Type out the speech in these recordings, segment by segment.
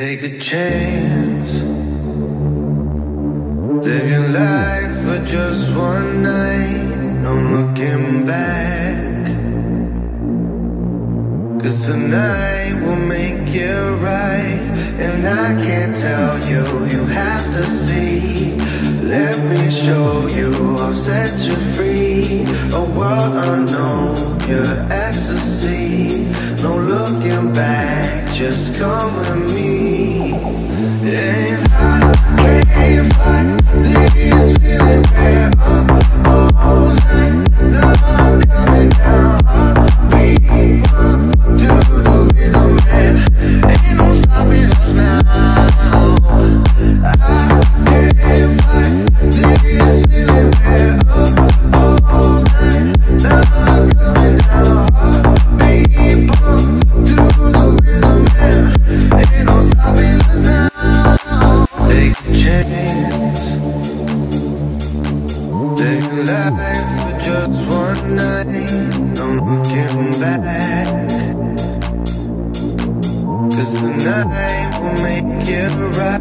Take a chance. Your life for just one night. No looking back. Cause tonight will make it right. And I can't tell you, you have to see. Let me show you, I'll set you free. A world unknown, your ecstasy. Just come with me. And I Life for just one night. No looking back. Cause tonight will make it right.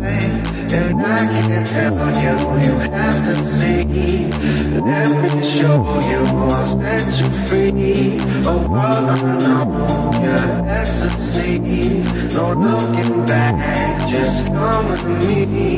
And I can tell you, you have to see. Let me show you, I'll set you free. A world unknown, your ecstasy. No looking back, just come with me.